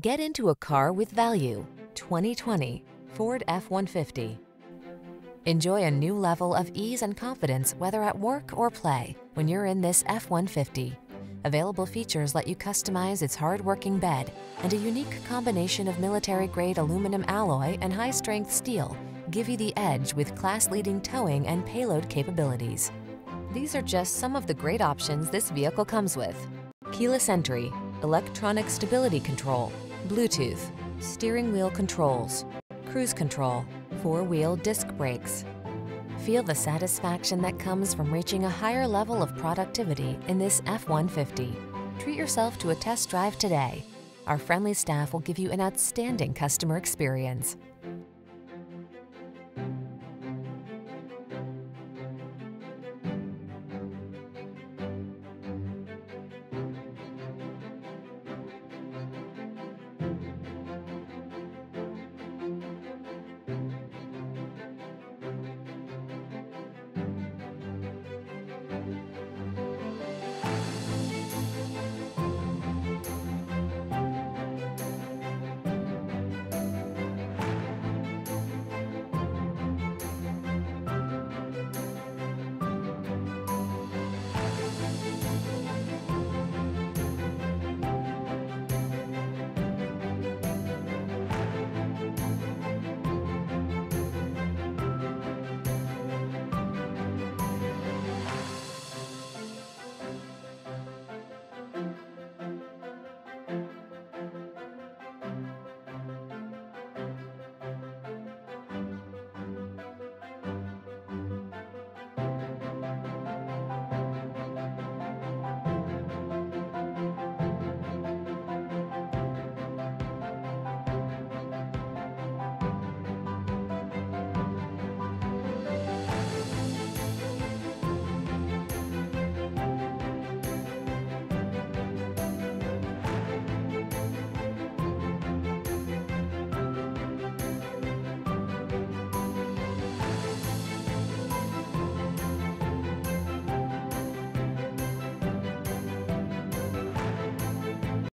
Get into a car with value. 2020 Ford F-150. Enjoy a new level of ease and confidence whether at work or play when you're in this F-150. Available features let you customize its hard-working bed and a unique combination of military-grade aluminum alloy and high-strength steel give you the edge with class-leading towing and payload capabilities. These are just some of the great options this vehicle comes with. Keyless entry, electronic stability control, Bluetooth, steering wheel controls, cruise control, four-wheel disc brakes. Feel the satisfaction that comes from reaching a higher level of productivity in this F-150. Treat yourself to a test drive today. Our friendly staff will give you an outstanding customer experience.